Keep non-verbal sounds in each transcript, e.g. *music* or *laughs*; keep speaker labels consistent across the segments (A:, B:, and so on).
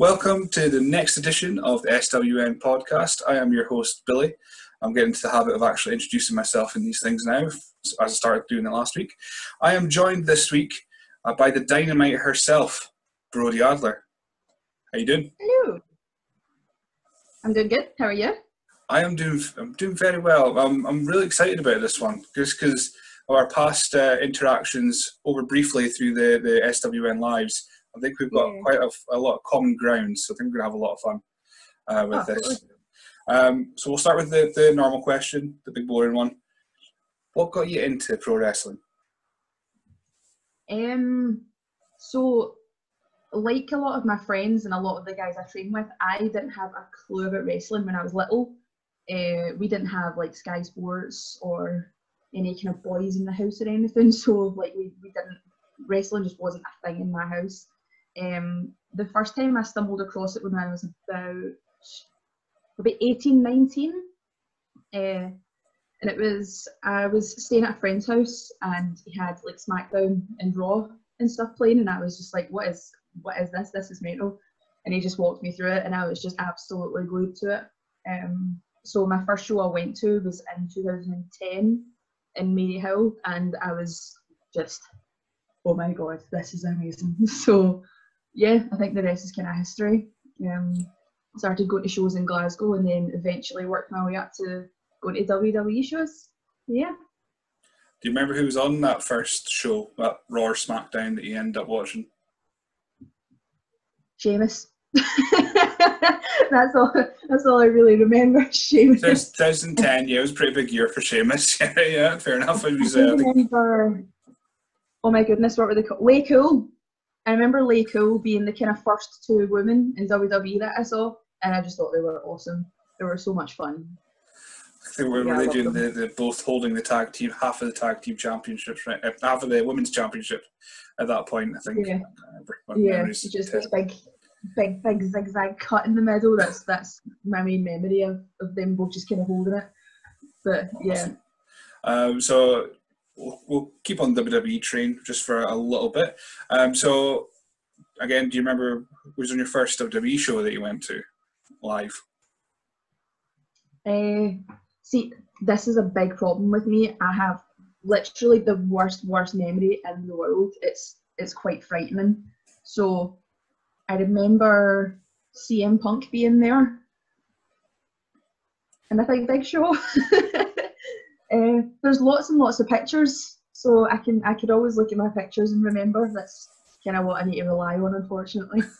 A: Welcome to the next edition of the SWN podcast. I am your host, Billy. I'm getting to the habit of actually introducing myself in these things now, as I started doing it last week. I am joined this week uh, by the dynamite herself, Brodie Adler. How you doing?
B: Hello. I'm doing good. How are you?
A: I am doing. I'm doing very well. I'm. I'm really excited about this one just because of our past uh, interactions over briefly through the the SWN lives. I think we've got yeah. quite a, a, lot of common ground, so I think we're gonna have a lot of fun uh, with oh, this. Um, so we'll start with the, the normal question, the big boring one. What got you into pro wrestling?
B: Um, so like a lot of my friends and a lot of the guys I train with, I didn't have a clue about wrestling when I was little. Uh, we didn't have like Sky Sports or any kind of boys in the house or anything, *laughs* so like we, we didn't wrestling just wasn't a thing in my house. Um, the first time I stumbled across it when I was about about 18, 19. Uh, and it was I was staying at a friend's house and he had like SmackDown and Raw and stuff playing and I was just like, what is what is this? This is mental. And he just walked me through it and I was just absolutely glued to it. Um, so my first show I went to was in 2010 in Maryhill and I was just, oh my god, this is amazing. *laughs* So yeah, I think the rest is kind of history. Um, started going to shows in Glasgow and then eventually worked my way up to going to WWE shows. Yeah.
A: Do you remember who was on that first show, that Raw SmackDown that you ended up watching?
B: Sheamus. *laughs* that's all. That's all I really remember. *laughs* Sheamus.
A: 2010. Yeah, it was a pretty big year for Sheamus. *laughs* yeah, yeah, fair enough. I, was, uh,
B: remember. Oh my goodness, what were they called? LayCool. I remember LayCool being the kind of first two women in WWE that I saw, and I just thought they were awesome. They were so much fun.
A: I think we're yeah, really doing the, the both holding the tag team half of the tag team championships, right? Uh, half of the women's championship at that point. I think.
B: Yeah. Uh, yeah. Just this big, big, big zigzag cut in the middle. That's that's my main memory of, of them both just kind of holding it. But yeah.
A: Um, so we'll, keep on WWE train just for a little bit. Um, so, again, do you remember was on your first WWE show that you went to live?
B: Uh, see, this is a big problem with me. I have literally the worst, worst memory in the world. It's it's quite frightening. So, I remember CM Punk being there, and I think Big Show. *laughs* Uh, there's lots and lots of pictures, so I can I could always look at my pictures and remember. That's kind of what I need to rely on, unfortunately. *laughs*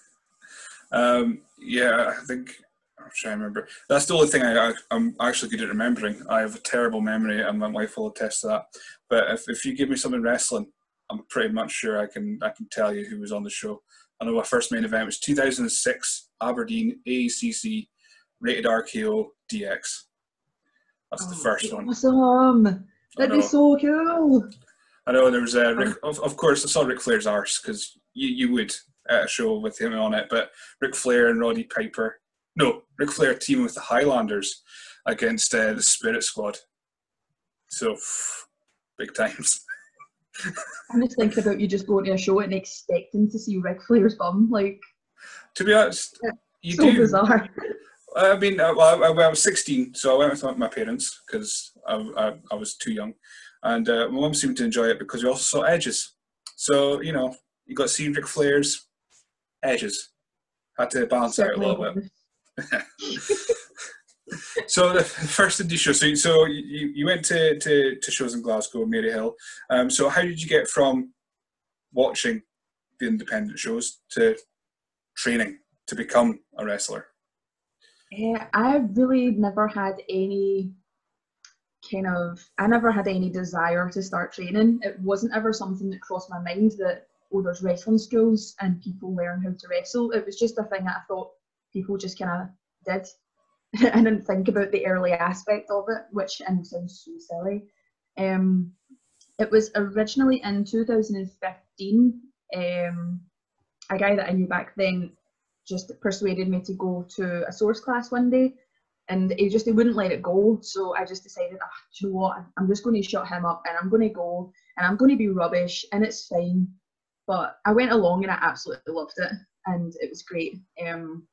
A: Um, yeah, I think I'm trying to remember. That's the only thing I am actually good at remembering. I have a terrible memory, and my wife will attest to that. But if, if you give me something wrestling, I'm pretty much sure I can I can tell you who was on the show. I know my first main event was 2006 Aberdeen ACC rated RKO DX. That's the oh, first one.
B: Awesome! That'd be so cool.
A: I know there was a Rick, of, of course I saw Ric Flair's arse because you, you would at a show with him on it, but Ric Flair and Roddy Piper, no, Ric Flair teaming with the Highlanders against uh, the Spirit Squad. So *laughs* big times. *laughs*
B: I'm just thinking about you just going to a show and expecting to see Ric Flair's bum, like.
A: To be honest, you
B: so
A: do.
B: bizarre. *laughs*
A: I mean, uh, well, I, I, was 16, so I went with my parents because I, I, I, was too young. And uh, my mum seemed to enjoy it because we also saw Edge's. So, you know, you got to Ric Flair's Edge's. Had to balance out a little bit. *laughs* so the first indie show, so, so you, you went to, to, to shows in Glasgow, Maryhill. Um, so how did you get from watching the independent shows to training to become a wrestler?
B: Yeah, I really never had any kind of I never had any desire to start training. It wasn't ever something that crossed my mind that oh there's wrestling schools and people learn how to wrestle. It was just a thing that I thought people just kind of did. *laughs* I didn't think about the early aspect of it, which and sounds so silly. Um, it was originally in 2015. Um, a guy that I knew back then just persuaded me to go to a source class one day and he just he wouldn't let it go so i just decided ah, you know what i'm just going to shut him up and i'm going to go and i'm going to be rubbish and it's fine but i went along and i absolutely loved it and it was great. Um,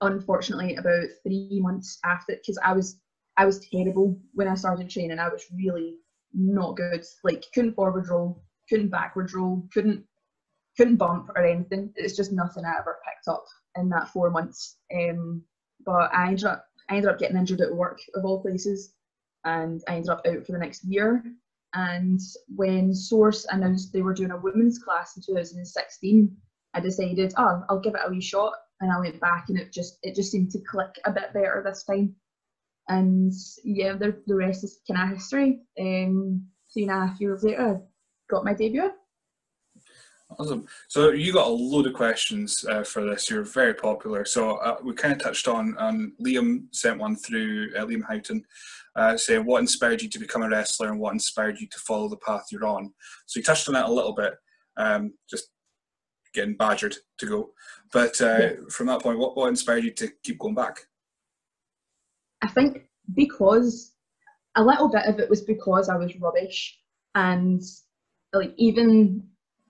B: unfortunately, about three months after, because I was I was terrible when I started training. I was really not good. Like couldn't forward roll, couldn't backward roll, couldn't couldn't bump or anything. It's just nothing I ever picked up in that four months. Um, but I ended up I ended up getting injured at work of all places, and I ended up out for the next year. And when Source announced they were doing a women's class in 2016, I decided, oh, I'll give it a wee shot. And I went back, and it just it just seemed to click a bit better this time. And yeah, the, the rest is kind of history. Um, three and a half years later, I got my debut.
A: Awesome. So you got a load of questions uh, for this. You're very popular. So uh, we kind of touched on, on Liam sent one through uh, Liam Houghton, uh, saying what inspired you to become a wrestler and what inspired you to follow the path you're on. So you touched on that a little bit, um, just getting badgered to go. But uh, yeah. from that point, what, what inspired you to keep going back?
B: I think because a little bit of it was because I was rubbish and like even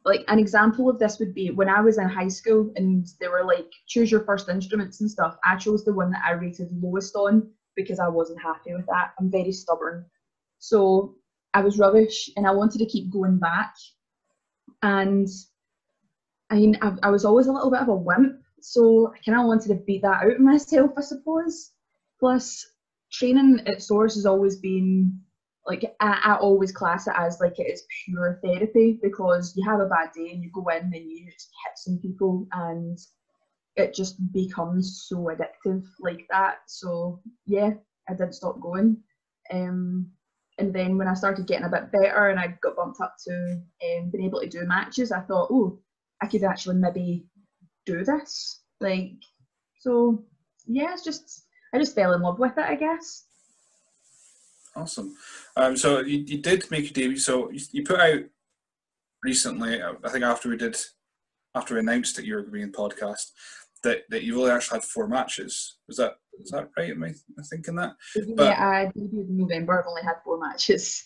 B: like an example of this would be when I was in high school and they were like choose your first instruments and stuff. I chose the one that I rated lowest on because I wasn't happy with that. I'm very stubborn. So I was rubbish and I wanted to keep going back. And I mean, I, I was always a little bit of a wimp. So I kind of wanted to beat that out of myself, I suppose. Plus, training at Source has always been like I, I, always class it as like it is pure therapy because you have a bad day and you go in and you just hit some people and it just becomes so addictive like that. So yeah, I did stop going. Um, and then when I started getting a bit better and I got bumped up to um, being able to do matches, I thought, oh, I could actually maybe do this. Like, so yeah, it's just I just fell in love with it, I guess.
A: Awesome. Um, so you, you did make your debut. So you, you put out recently, I think after we did, after we announced that you were being podcast, that, that you've only actually had four matches. Was that is that right? Am I, am I thinking that?
B: But, yeah, I debuted in November. I've only had four matches.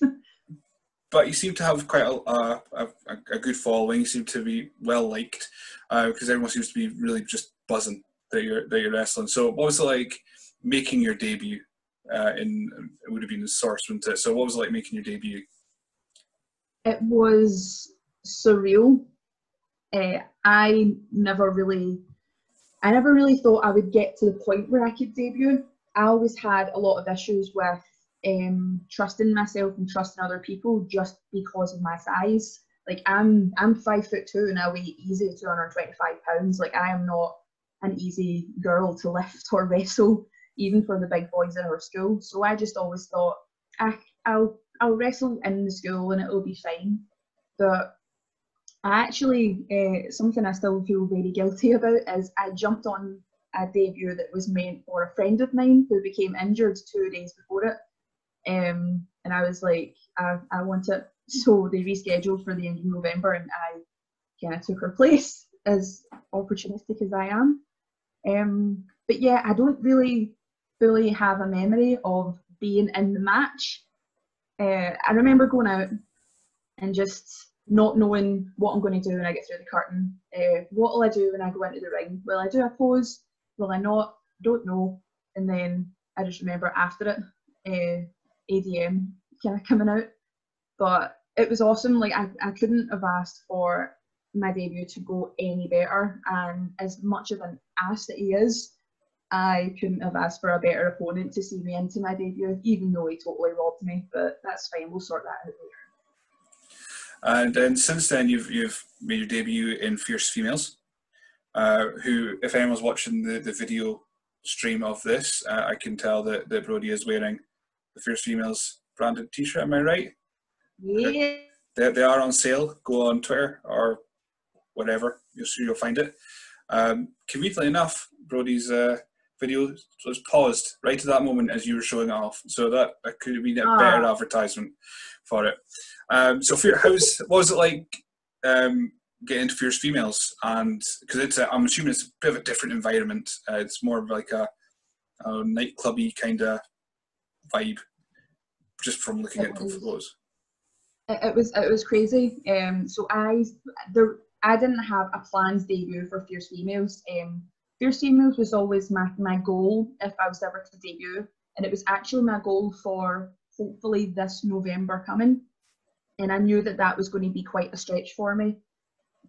B: *laughs*
A: but you seem to have quite a, a, a, a, good following. You seem to be well liked because uh, everyone seems to be really just buzzing that you're that you're wrestling. So what was it like making your debut uh, in it would have been the source, wouldn't it? So what was it like making your debut?
B: It was surreal. Uh, I never really, I never really thought I would get to the point where I could debut. I always had a lot of issues with um, trusting myself and trusting other people just because of my size. Like I'm, I'm five foot two and I weigh easy 225 pounds. Like I am not an easy girl to lift or wrestle even for the big boys in our school. So I just always thought, I, I'll I'll wrestle in the school and it'll be fine. But I actually uh, something I still feel very guilty about is I jumped on a debut that was meant for a friend of mine who became injured two days before it. Um, and I was like, I, I want it. *laughs* So they rescheduled for the end of November, and I kind of took her place, as opportunistic as I am. Um, but yeah, I don't really fully have a memory of being in the match. Uh, I remember going out and just not knowing what I'm going to do when I get through the curtain. Uh, what will I do when I go into the ring? Will I do a pose? Will I not? Don't know. And then I just remember after it, uh, ADM kind of coming out. But it was awesome. Like I, I couldn't have asked for my debut to go any better. And as much of an ass that he is, I couldn't have asked for a better opponent to see me into my debut, even though he totally robbed me. But that's fine. We'll sort that out later.
A: And then since then, you've you've made your debut in Fierce Females. Uh, who, if anyone's watching the, the video stream of this, uh, I can tell that, that Brodie is wearing the Fierce Females branded T-shirt. Am I right?
B: Yeah.
A: They, they are on sale. Go on Twitter or whatever. You'll see you'll find it. Um, conveniently enough, Brodie's uh, video was paused right at that moment as you were showing off. So that, that could have been a ah. better advertisement for it. Um, so, for, how's what was it like um, getting into Fierce Females? And because it's, I'm assuming it's a bit of a different environment. Uh, it's more of like a, a nightclubby kind of vibe, just from looking it at the photos.
B: It was it was crazy. Um, so I there I didn't have a planned debut for Fierce Females. Um, Fierce Females was always my, my goal if I was ever to debut, and it was actually my goal for hopefully this November coming. And I knew that that was going to be quite a stretch for me.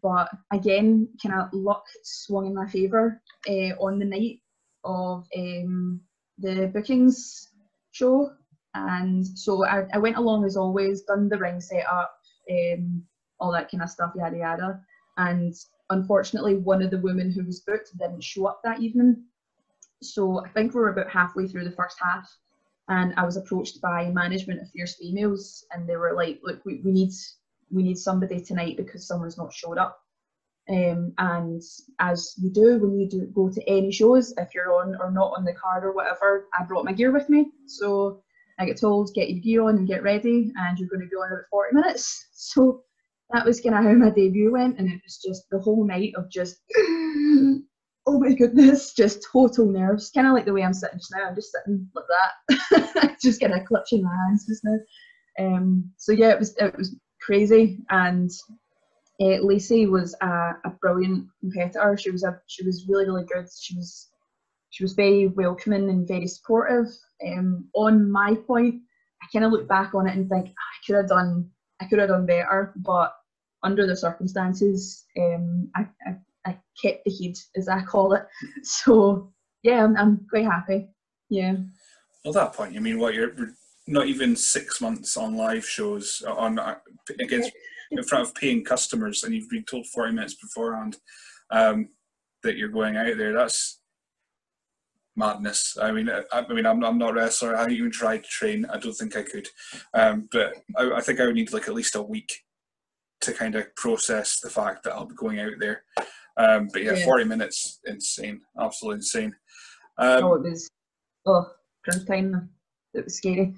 B: But again, kind of luck swung in my favour uh, on the night of um, the bookings show. And so I, I, went along as always, done the ring setup, um, all that kind of stuff, yada yada. And unfortunately, one of the women who was booked didn't show up that evening. So I think we were about halfway through the first half, and I was approached by management of Fierce Females, and they were like, "Look, we, we need we need somebody tonight because someone's not showed up." Um, and as you do when you do go to any shows, if you're on or not on the card or whatever, I brought my gear with me. So I get told, get your gear on and get ready, and you're going to be on about 40 minutes. *laughs* So that was kind of how my debut went, and it was just the whole night of just, *clears throat* oh my goodness, just total nerves. Kind of like the way I'm sitting just now. I'm just sitting like that, *laughs* just kind of clutching my hands just now. Um, so yeah, it was it was crazy, and uh, Lacey was a, a, brilliant competitor. She was a she was really really good. She was she was very welcoming and very supportive. Um, on my point, I kind of look back on it and think oh, I could have done I could have done better, but under the circumstances, um, I, I, I kept the heat as I call it. *laughs* So yeah, I'm, I'm quite happy. Yeah.
A: Well, that point, you mean what you're not even six months on live shows on uh, against in front of paying customers and you've been told 40 minutes beforehand um, that you're going out there, that's madness. I mean, I, I mean, I'm, I'm not a wrestler. I haven't even tried to train. I don't think I could. Um, but I, I, think I would need like at least a week to kind of process the fact that I'll be going out there. Um, but yeah, yeah, 40 minutes, insane, absolutely insane.
B: Um, oh, it was, oh, time. It was scary.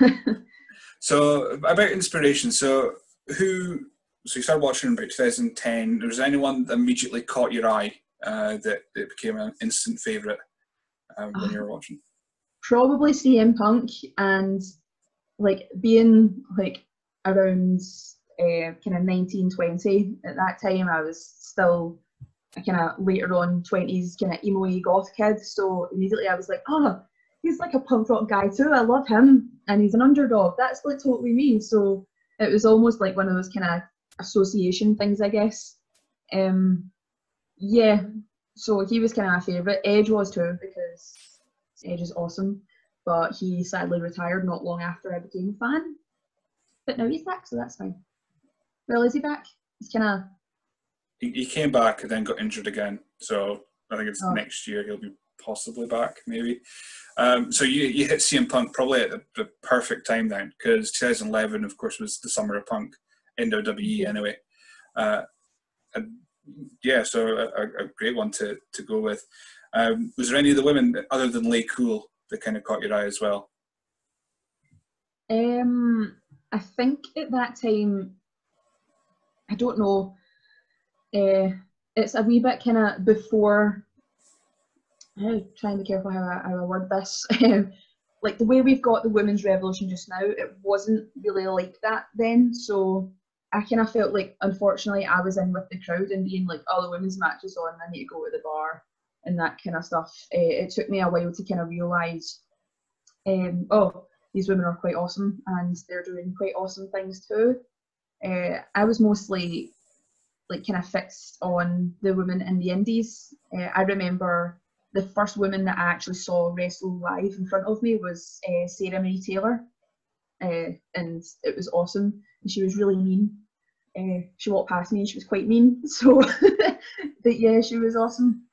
B: *laughs*
A: so about inspiration. So who? So you started watching in about 2010. Was anyone that immediately caught your eye uh, that, that became an instant favourite um, when uh, you were watching?
B: Probably CM Punk and like being like around uh, kind of 1920 at that time. I was still a kind of later on 20s kind of emo goth kid. So immediately I was like, oh, he's like a punk rock guy too. I love him, and he's an underdog. That's like totally me. So it was almost like one of those kind of association things, I guess. Um, yeah, so he was kind of my favourite. Edge was too because Edge is awesome, but he sadly retired not long after I became a fan. But now he's back, so that's fine. Well, is he back? He's kind of.
A: He, he came back and then got injured again, so I think it's oh. next year he'll be possibly back, maybe. Um, so you, you hit CM Punk probably at the, the perfect time then, because 2011, of course, was the summer of Punk in WWE anyway. Uh, and yeah, so a, a, great one to, to go with. Um, was there any of the women other than Lay Cool that kind of caught your eye as well?
B: Um, I think at that time, I don't know. Uh, it's a wee bit kind of before I'm trying to be careful how I, how I word this. *laughs* Um, like the way we've got the women's revolution just now, it wasn't really like that then. So I kind of felt like, unfortunately, I was in with the crowd and being like, "Oh, the women's match is on. I need to go to the bar," and that kind of stuff. Uh, it took me a while to kind of realise, um, oh, these women are quite awesome and they're doing quite awesome things too. Uh, I was mostly like kind of fixed on the women in the indies. Uh, I remember the first woman that I actually saw wrestle live in front of me was Sarah Marie Taylor, and it was awesome. And she was really mean. Uh, she walked past me and she was quite mean. *laughs* So, but yeah, she was awesome.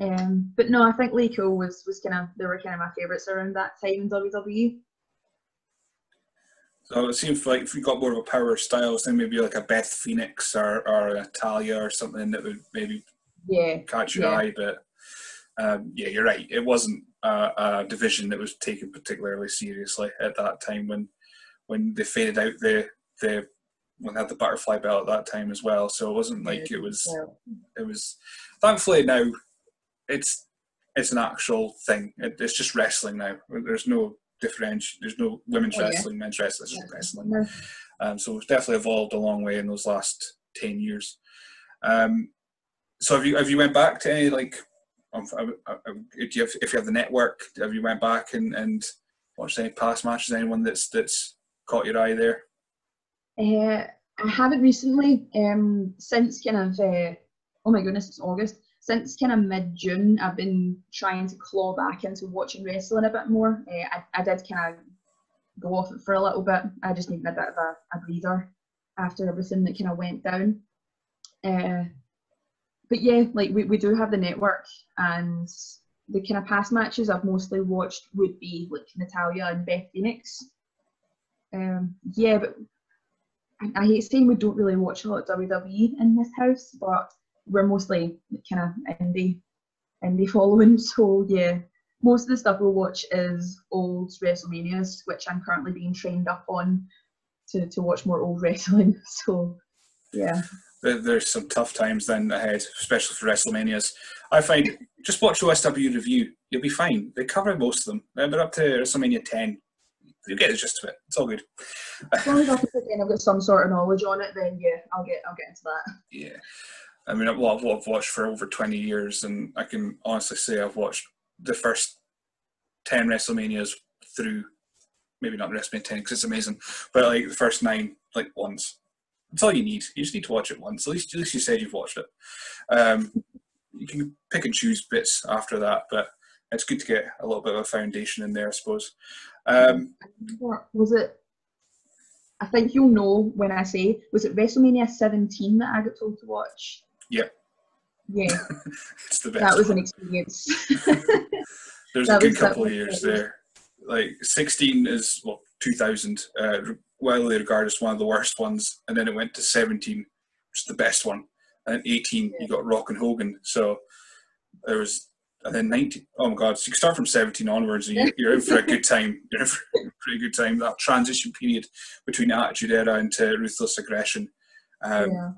B: Um, but no, I think Cool was was kind of they were kind of my favourites around that time in WWE.
A: So it seems like if you got more of a power styles, then maybe like a Beth Phoenix or or a Talia or something that would maybe
B: yeah
A: catch your
B: yeah.
A: eye, but um, yeah, you're right. It wasn't a, a, division that was taken particularly seriously at that time when when they faded out the the when they had the butterfly belt at that time as well. So it wasn't like it was it was. Thankfully now, it's it's an actual thing. It, it's just wrestling now. There's no differential. There's no women's oh, wrestling, yeah. men's wrestling. It's just wrestling. Um, so it's definitely evolved a long way in those last ten years. Um, so have you have you went back to any like um, uh, uh, uh, if you have, if you have the network, have you went back and and watched any past matches? Anyone that's that's caught your eye there?
B: Uh, I haven't recently. Um, since kind of uh, oh my goodness, it's August. Since kind of mid June, I've been trying to claw back into watching wrestling a bit more. Uh, I, I did kind of go off it for a little bit. I just needed a bit of a, a breather after everything that kind of went down. Uh, but yeah, like we, we do have the network and the kind of past matches I've mostly watched would be like Natalya and Beth Phoenix. Um, yeah, but I, hate saying we don't really watch a lot of WWE in this house, but we're mostly kind of indie indie following. *laughs* So yeah, most of the stuff we'll watch is old WrestleManias, which I'm currently being trained up on to, to watch more old *laughs* wrestling. So yeah
A: there's some tough times then ahead, especially for WrestleManias. I find just watch OSW review, you'll be fine. They cover most of them. They're up to WrestleMania 10. You get the gist of it. It's all good.
B: As long as I've got some sort of knowledge on it, then yeah, I'll get I'll get into that.
A: Yeah, I mean, well, I've watched for over 20 years, and I can honestly say I've watched the first 10 WrestleManias through. Maybe not WrestleMania 10 because it's amazing, but like the first nine, like once that's all you need. You just need to watch it once. At least, at least you said you've watched it. Um, you can pick and choose bits after that, but it's good to get a little bit of a foundation in there, I suppose. Um,
B: was it? I think you'll know when I say, was it WrestleMania 17 that I got told to watch?
A: Yeah.
B: Yeah. *laughs*
A: it's the best.
B: That was an experience. *laughs*
A: There's a good couple of years there. Like 16 is, well, 2000. Uh, widely regarded as one of the worst ones, and then it went to 17, which is the best one, and then 18 you got Rock and Hogan. So there was, and then 19. Oh my God! So you start from 17 onwards, and you're in for a good time. *laughs* You're in for a pretty good time. That transition period between Attitude Era into Ruthless Aggression. Um, yeah.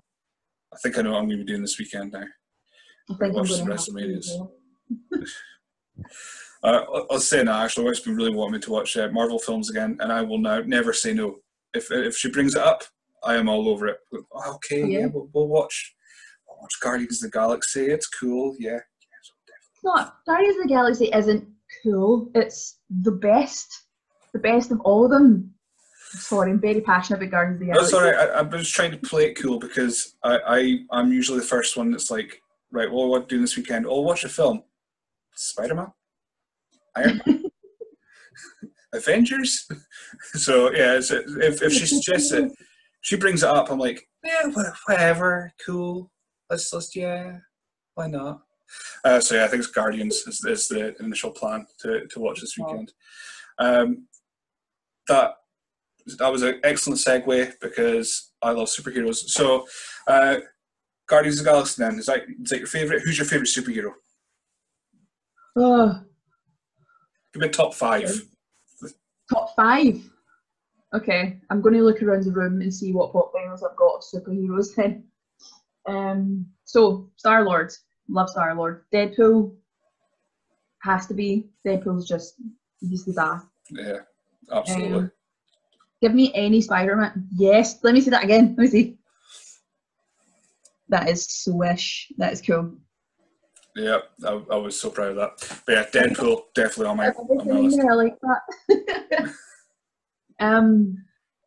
A: I think I know what I'm going to be doing this weekend now.
B: I think watch some WrestleManias.
A: Uh, I'll say now, actually, my wife's been really wanting me to watch uh, Marvel films again, and I will now never say no if if she brings it up, I am all over it. Okay, yeah, yeah we'll, we'll, watch we'll watch Guardians of the Galaxy. It's cool, yeah.
B: Not Guardians of the Galaxy isn't cool. It's the best, the best of all of them. Sorry, I'm very passionate about Guardians of the Galaxy.
A: That's all right. I, I'm just trying to play it cool because I, I I'm usually the first one that's like, right, well, what do this weekend? Oh, watch a film. Spider Man. Iron Man. *laughs* Avengers. *laughs* so yeah, if if she suggests it, she brings it up. I'm like, yeah, whatever, cool. Let's let's yeah, why not? Uh, so yeah, I think it's Guardians is, is the initial plan to, to watch this weekend. Um, that that was an excellent segue because I love superheroes. So, uh, Guardians of the Galaxy. Then is that is that your favorite? Who's your favorite superhero?
B: Oh.
A: Give me top five.
B: Top five. Okay, I'm going to look around the room and see what pop vinyls I've got of superheroes then. Um, so Star Lord, love Star Lord. Deadpool has to be. Deadpool's just he's the best.
A: Yeah, absolutely. Um,
B: give me any Spider-Man. Yes, let me see that again. *laughs* Let me see. That is swish. That is cool.
A: Yeah, I, I, was so proud of that. But yeah, Deadpool definitely on my, on my list.
B: I like that. *laughs* um,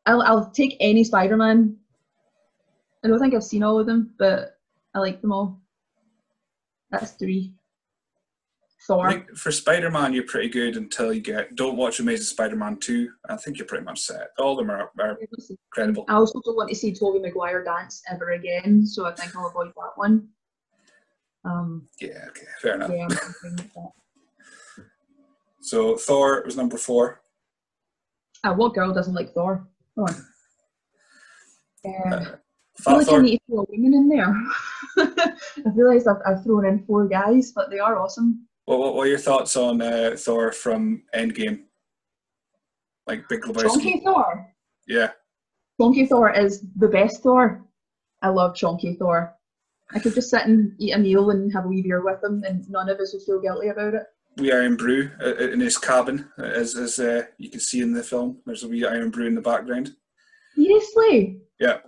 B: I'll I'll take any Spider-Man. I don't think I've seen all of them, but I like them all. That's three. Thor.
A: for Spider-Man, you're pretty good until you get. Don't watch Amazing Spider-Man two. I think you're pretty much set. All of them are, are incredible.
B: I also don't want to see Tobey Maguire dance ever again, so I think I'll avoid that one. Um,
A: yeah, okay, fair enough. Yeah, *laughs* so Thor was number four.
B: Uh, what girl doesn't like Thor? On. Uh, uh, I feel like I need to throw women in there. *laughs* I realised I've, I've thrown in four guys, but they are awesome.
A: What, what, what are your thoughts on uh, Thor from Endgame? Like Big Lebowski?
B: Chunky Thor?
A: Yeah.
B: Chunky Thor is the best Thor. I love Chunky Thor. I could just sit and eat a meal and have a wee beer with him, and none of us would feel guilty about it.
A: We Irn-Bru uh, in his cabin, as as uh, you can see in the film. There's a wee Irn-Bru in the background.
B: Seriously?
A: Yeah.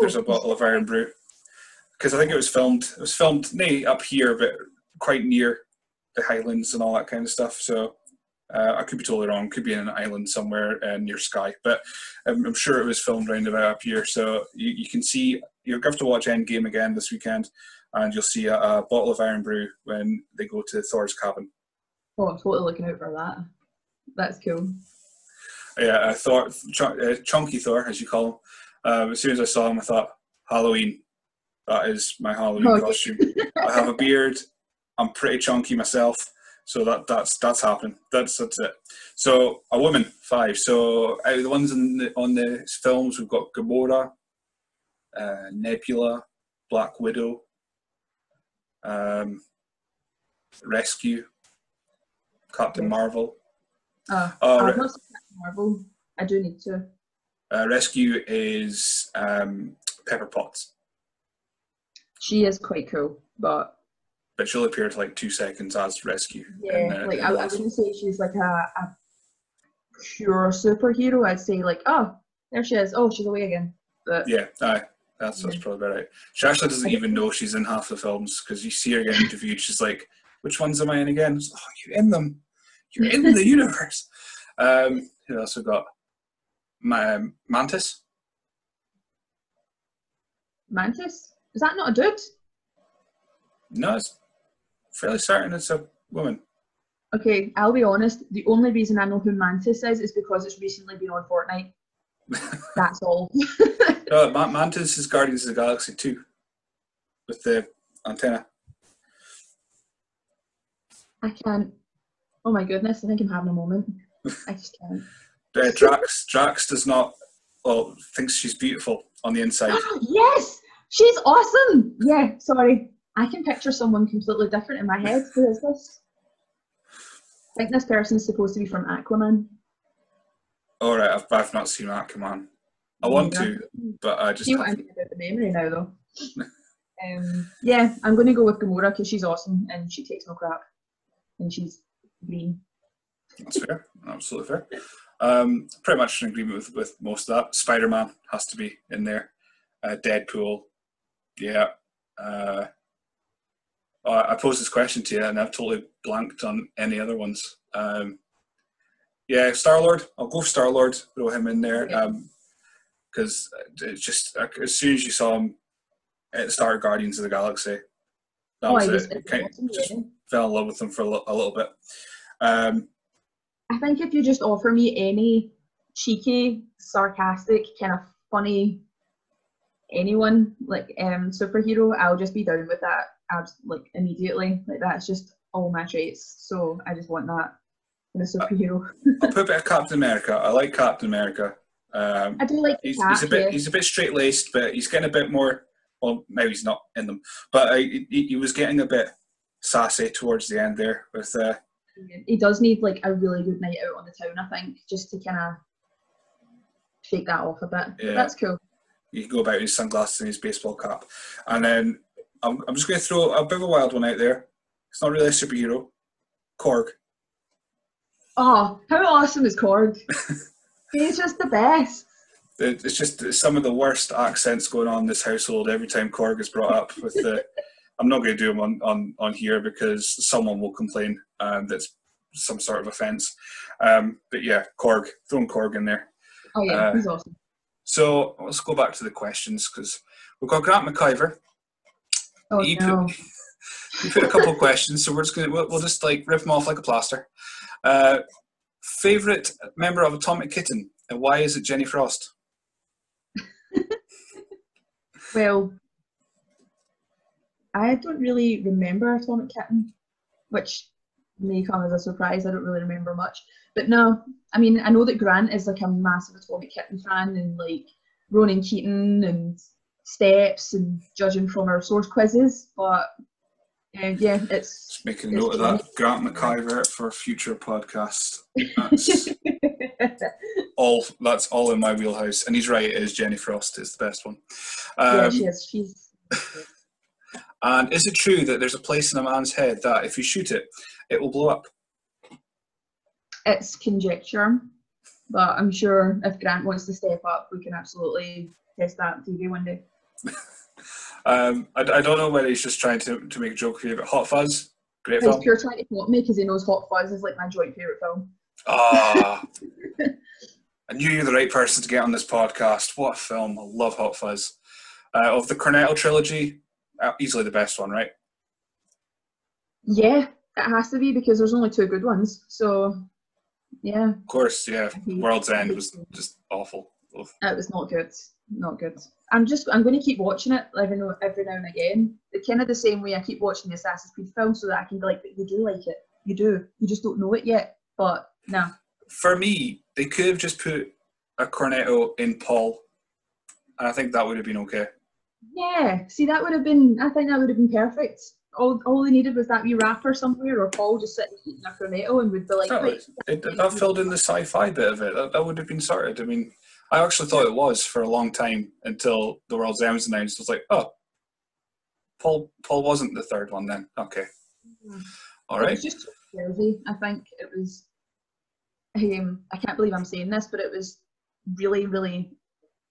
A: There's a bottle of Irn-Bru because I think it was filmed. It was filmed nay up here, but quite near the Highlands and all that kind of stuff. So uh, I could be totally wrong. Could be in an island somewhere uh, near Skye, but I'm, I'm, sure it was filmed round about up here. So you, you can see you're going to have to watch Endgame again this weekend, and you'll see a, a, bottle of Irn-Bru when they go to Thor's cabin.
B: Oh, I'm totally looking out for that. That's cool.
A: Yeah, Thor, ch- uh, Chunky Thor, as you call him. Um, as soon as I saw him, I thought Halloween. That is my Halloween oh, costume. I have a beard. I'm pretty chunky myself, so that that's that's happening. That's that's it. So a woman, five. So out of the ones in the, on the films, we've got Gamora, uh, Nebula, Black Widow, um, Rescue, Captain. Marvel.
B: Uh, uh, I've seen Captain Marvel. I do need to.
A: Uh, Rescue is um, Pepper Potts.
B: She is quite cool, but
A: but she'll appear for like two seconds as Rescue.
B: Yeah, like I, I, wouldn't say she's like a, a pure superhero. I'd say like, oh, there she is. Oh, she's away again. But
A: yeah, aye, that's that's probably about right. She actually doesn't even know she's in half the films because you see her get interviewed. She's like, "Which ones am I in again?" Like, oh, you're in them. You're in the *laughs* universe. Um, who else we got? Um, Mantis.
B: Mantis? Is that not a dude?
A: No, it's fairly certain it's a woman.
B: Okay, I'll be honest. The only reason I know who Mantis is is because it's recently been on Fortnite. *laughs* That's all.
A: no, Mantis is Guardians of the Galaxy 2 with the antenna.
B: I can't. Oh my goodness, I think I'm having a moment. I just can't. *laughs*
A: uh, Drax, Drax does not, well, thinks she's beautiful on the inside. *gasps*
B: yes, she's awesome. Yeah, sorry. I can picture someone completely different in my head. Who is this? I think this person's supposed to be from Aquaman.
A: All right, I've, I've not seen Aquaman. I want yeah. to, but I just.
B: What I mean about the memory now, though. *laughs* um, yeah, I'm going to go with Gamora because she's awesome and she takes no crap, and she's green.
A: That's fair. Absolutely fair. Um, pretty much in agreement with, with most of that. Spider Man has to be in there. Uh, Deadpool, yeah. Uh, I posed this question to you and I've totally blanked on any other ones. Um, yeah, Star Lord. I'll go Star Lord. Throw him in there because um, it's just as soon as you saw him at the start of Guardians of the Galaxy, that oh, was it. kind of just fell in love with him for a, l- a little bit. Um,
B: I think if you just offer me any cheeky, sarcastic, kind of funny anyone like um superhero, I'll just be down with that abs like immediately. Like that's just all my traits. So I just want that in a superhero.
A: I'll put a bit of Captain America. I like Captain America. Um,
B: I do like.
A: He's, he's a bit. Yeah. He's a bit straight laced, but he's getting a bit more. Well, maybe he's not in them, but I, he, he was getting a bit sassy towards the end there with. Uh,
B: he does need like a really good night out on the town, I think, just to kind of shake that off a bit. Yeah. That's cool.
A: You can go about his sunglasses and his baseball cap, and then I'm, I'm just going to throw a bit of a wild one out there. It's not really a superhero. Korg.
B: Oh, how awesome is Korg? *laughs* He's just the best.
A: It's just some of the worst accents going on in this household every time Korg is brought up. With the, I'm not going to do them on, on, on here because someone will complain. Um, that's some sort of offence. Um, but yeah, Korg, throwing Korg in there.
B: Oh yeah, uh, he's awesome.
A: So let's go back to the questions because we've got Grant McIver,
B: Oh, you, no.
A: put, you put a couple of questions, so we're just gonna we'll, we'll, just like rip them off like a plaster. Uh, favorite member of Atomic Kitten, and why is it Jenny Frost? *laughs*
B: well, I don't really remember Atomic Kitten, which may come as a surprise. I don't really remember much, but no, I mean I know that Grant is like a massive Atomic Kitten fan, and like Ronan Keating and steps and judging from our source quizzes. But uh, yeah, it's.
A: Just making a note of that. Grant McIver for future podcast. That's *laughs* all. That's all in my wheelhouse. And he's right. It is Jenny Frost is the best one.
B: Um, yeah, she is. She's. *laughs*
A: and is it true that there's a place in a man's head that if you shoot it, it will blow up?
B: It's conjecture, but I'm sure if Grant wants to step up, we can absolutely test that TV one day. *laughs*
A: Um, I, I don't know whether he's just trying to, to make a joke here, but Hot Fuzz, great
B: He's
A: film.
B: pure trying to quote me because he knows Hot Fuzz is like my joint favourite film.
A: Ah, *laughs* I knew you were the right person to get on this podcast. What a film! I love Hot Fuzz. Uh, of the Cornetto trilogy, Uh, easily the best one, right?
B: Yeah, it has to be because there's only two good ones. So, yeah,
A: Of course, yeah. World's End was just awful. Ugh.
B: it was not good. Not good. I'm just I'm going to keep watching it every now, every now and again. It's kind of the same way I keep watching the Assassin's Creed film so that I can be like, you do like it. You do. You just don't know it yet. But no.
A: For me, they could have just put a Cornetto in Paul, and I think that would have been okay.
B: Yeah. See, that would have been. I think that would have been perfect. All, all they needed was that wee wrapper somewhere or Paul just sitting eating a cornetto and would be like, right,
A: It, that filled in the sci-fi bit of it. That, that would have been sorted. I mean, I actually thought it was for a long time until the World's End was announced. I was like, oh, Paul Paul wasn't the third one then. Okay,
B: Mhm.
A: all
B: It was just salesy. I think it was. Um, I can't believe I'm saying this, but it was really, really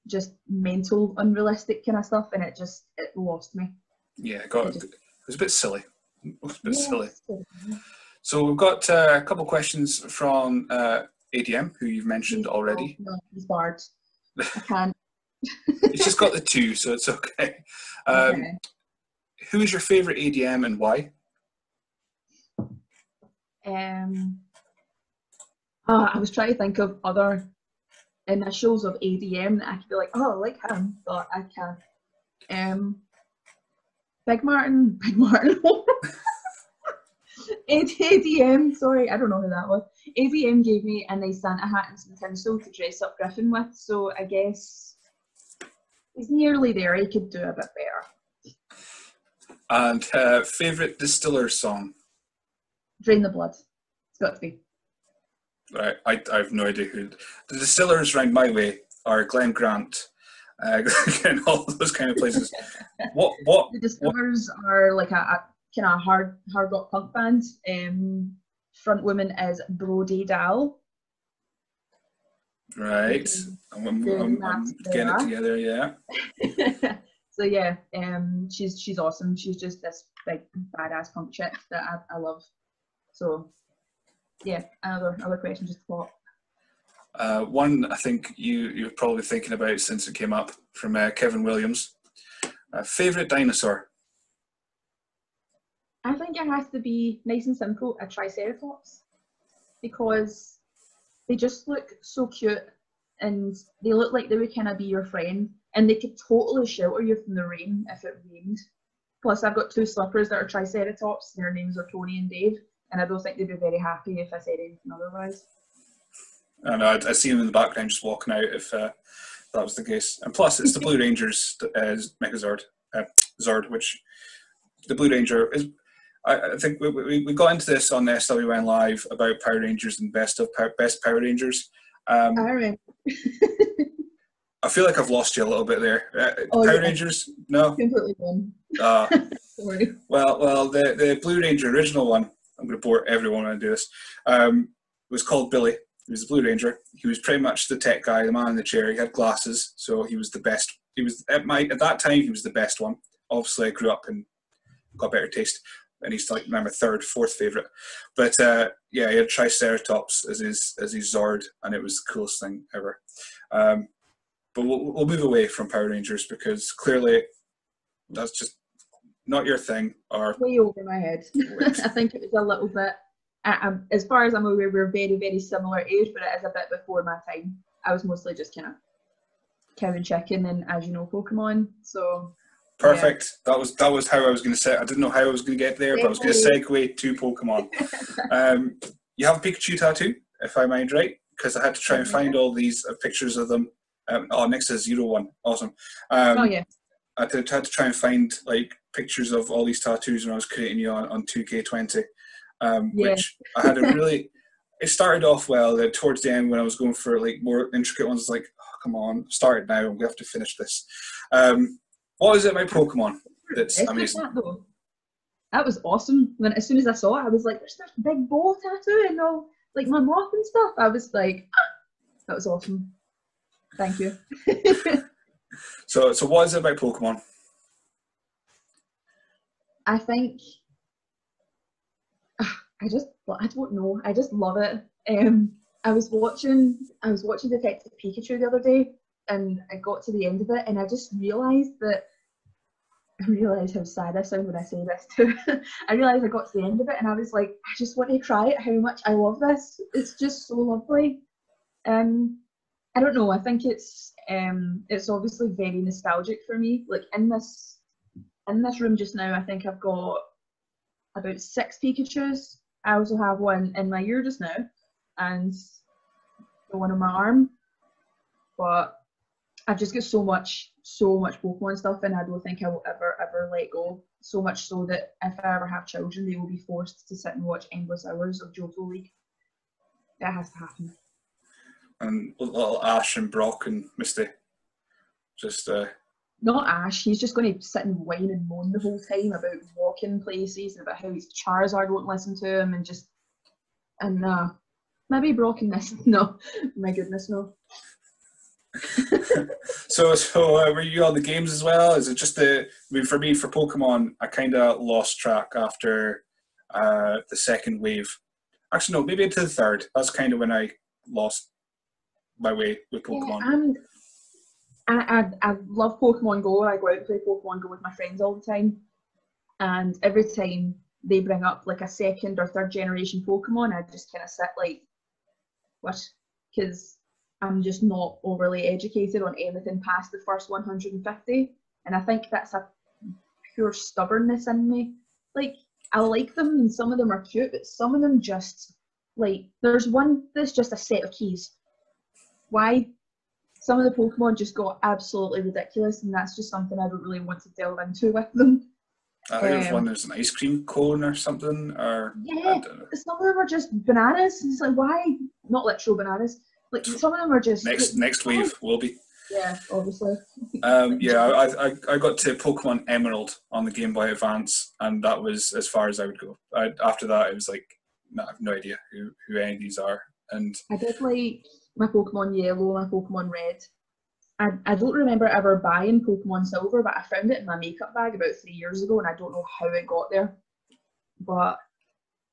B: just mental, unrealistic kind of stuff, and it just it lost me.
A: Yeah, it got
B: It
A: it was a bit silly. It was a bit silly.
B: Yes.
A: So we've got uh, a couple of questions from uh, ADM, who you've mentioned already.
B: No, he's barred. *laughs* I can't.
A: He's just got the two, so it's okay. *laughs* Um,
B: Okay.
A: Who is your favourite ADM and why?
B: Um, ah, I was trying to think of other initials of ADM that I could be like, oh, I like him, but I can't. Um, Big Martin, *laughs* Big Martin. ADM, sorry, I don't know who that was. ADM gave me a nice Santa hat and some tinsel to dress up Griffin with, so I guess he's nearly there. He could do a bit better.
A: And uh, favourite distiller song?
B: Drain the blood. It's got to be.
A: Right, I, I have no idea who. The distillers around my way are Glen Grant, uh, *laughs* and all those kind of places. What what
B: The Distillers are like a, a kind of hard hard rock punk band. Um, front woman is Brody Dalle.
A: Right, I'm, I'm, I'm, I'm getting it together. Yeah, *laughs*
B: so yeah, um, she's she's awesome. She's just this big badass punk chick that I, I love. So yeah, another another question just thought.
A: uh, one I think you you're probably thinking about since it came up from uh, Kevin Williams. Uh, favorite dinosaur?
B: I think it has to be nice and simple, a Triceratops, because they just look so cute and they look like they would kind of be your friend and they could totally shelter you from the rain if it rained. Plus, I've got two slippers that are Triceratops. Their names are Tony and Dave, and I don't think they'd be very happy if I said anything otherwise.
A: I know I'd, I see him in the background just walking out if uh, that was the case. And plus, it's the Blue Rangers uh, Megazord, uh, Zord, which the Blue Ranger is. I, I think we, we, we got into this on SWN Live about Power Rangers and best of Pow- best Power Rangers. Um,
B: All right. *laughs*
A: I feel like I've lost you a little bit there. Uh,
B: Oh,
A: Power
B: yeah.
A: Rangers, no.
B: Completely wrong.
A: Uh, *laughs*
B: Sorry.
A: Well, well, the the Blue Ranger original one. I'm going to bore everyone when I do this. Um, was called Billy. He was the Blue Ranger. He was pretty much the tech guy, the man in the chair. He had glasses, so he was the best. He was at my at that time. He was the best one. Obviously, I grew up and got better taste, and he's like my third, fourth favorite. But uh, yeah, he had Triceratops as his as his Zord, and it was the coolest thing ever. Um, but we'll, we'll move away from Power Rangers because clearly that's just not your thing, or
B: Way over my head. *laughs* I think it was a little bit. I, as far as I'm aware, we're very, very similar age, but it is a bit before my time. I was mostly just kind of cow and chicken, and as you know, Pokemon. So
A: Perfect. That was that was how I was going to say. I didn't know how I was going to get there, but I was going to segue to Pokemon. *laughs* um, you have a Pikachu tattoo, if I mind right, because I had to try and find all these uh, pictures of them. Um, oh, next is zero one, awesome. Um,
B: oh yeah,
A: I had to, had to try and find like pictures of all these tattoos when I was creating you on, on 2K20, um,
B: Yeah.
A: which I had a really. *laughs* it started off well. Then towards the end, when I was going for like more intricate ones, like oh, come on, start it now. We have to finish this. Um, what is it about Pokemon that's amazing?
B: That, that was awesome. When as soon as I saw it, I was like, "There's this big bow tattoo and all like my moth and stuff." I was like, ah, "That was awesome." Thank you. *laughs*
A: So, so what is it about Pokemon?
B: I think *sighs* I just I don't know. I just love it. Um, I was watching I was watching Detective Pikachu the other day, and I got to the end of it, and I just realised that I realised how sad I sound when I say this too. *laughs* I realised I got to the end of it, and I was like, I just want to cry at how much I love this. It's just so lovely. Um, I don't know. I think it's um, it's obviously very nostalgic for me. Like in this in this room just now, I think I've got about six Pikachu's. I also have one in my ear just now, and the one on my arm. But I've just got so much, so much Pokemon stuff, and I don't think I will ever, ever let go. So much so that if I ever have children, they will be forced to sit and watch endless hours of Johto League. That has to happen.
A: And little Ash and Brock and Misty, just uh,
B: not Ash. He's just going to sit and whine and moan the whole time about walking places and about how his Charizard won't listen to him and just and uh, maybe Brock and this. No, my goodness, no. *laughs*
A: so, so uh, were you on the games as well? Is it just the? I mean, for me, for Pokemon, I kind of lost track after uh, the second wave. Actually, no, maybe into the third. That's kind of when I lost my way with Pokemon.
B: Yeah, I, I, I love Pokemon Go. I go out and play Pokemon Go with my friends all the time, and every time they bring up like a second or third generation Pokemon, I just kind of sit like, what? Because I'm just not overly educated on anything past the first 150, and I think that's a pure stubbornness in me. Like I like them, and some of them are cute, but some of them just like there's one that's just a set of keys. Why? Some of the Pokemon just got absolutely ridiculous, and that's just something I don't really want to delve into *laughs* with them.
A: I think um, there's one there's an ice cream cone or something, or
B: yeah, some of them are just bananas. It's like why not literal bananas? Like some of them are just
A: next like, next wave will be.
B: Yeah, obviously. *laughs*
A: um, yeah, I, I I got to Pokemon Emerald on the Game Boy Advance, and that was as far as I would go. I, after that, it was like, no, I have no idea who who any of these are. And
B: I did like my Pokemon Yellow, my Pokemon Red. I, I don't remember ever buying Pokemon Silver, but I found it in my makeup bag about three years ago, and I don't know how it got there. But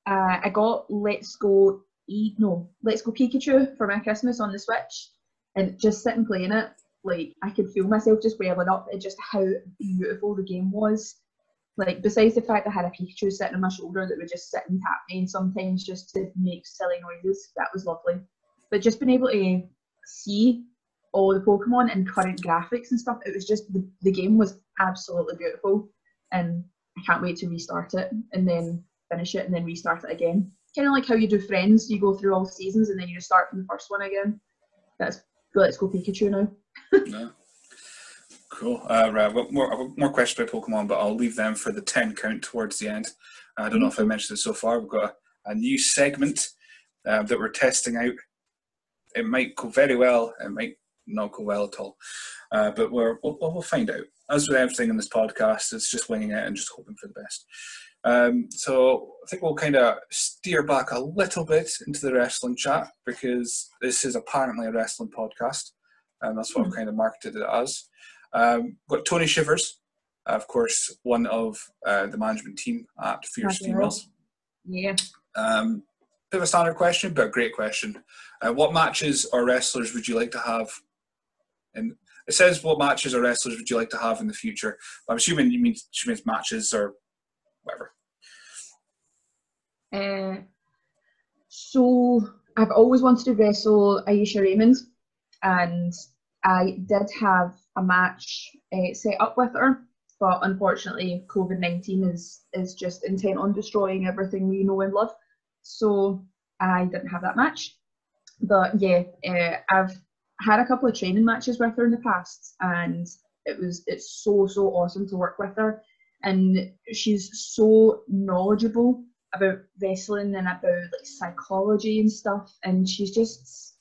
B: uh, I got Let's Go E no Let's Go Pikachu for my Christmas on the Switch, and just sitting playing it, like I could feel myself just welling up at just how beautiful the game was. Like besides the fact I had a Pikachu sitting on my shoulder that would just sit and tap me, and sometimes just to make silly noises, that was lovely. But just being able to see all the Pokemon and current graphics and stuff, it was just the, the game was absolutely beautiful, and I can't wait to restart it and then finish it and then restart it again kind of like how you do Friends. You go through all seasons and then you just start from the first one again. That's let's go Pikachu now. *laughs*
A: yeah. Cool. Uh, right, I've more, more questions about Pokemon, but I'll leave them for the 10 count towards the end. I don't know if I mentioned it so far. We've got a, a new segment uh, that we're testing out. It might go very well, it might not go well at all, uh, but we're, we'll, we'll find out. As with everything in this podcast, it's just winging it and just hoping for the best. Um, so I think we'll kind of steer back a little bit into the wrestling chat because this is apparently a wrestling podcast, and that's what mm-hmm. I've kind of marketed it as. Um, got Tony Shivers, of course, one of uh, the management team at Fierce Females.
B: Yeah.
A: Um, bit of a standard question, but a great question. Uh, what matches or wrestlers would you like to have? And it says what matches or wrestlers would you like to have in the future. I'm assuming you mean she means matches or whatever.
B: Uh, so I've always wanted to wrestle Aisha Raymond, and I did have a match uh, set up with her, but unfortunately, COVID nineteen is is just intent on destroying everything we know and love. So I didn't have that match. But yeah, uh, I've had a couple of training matches with her in the past, and it was it's so so awesome to work with her, and she's so knowledgeable about wrestling and about like psychology and stuff and she's just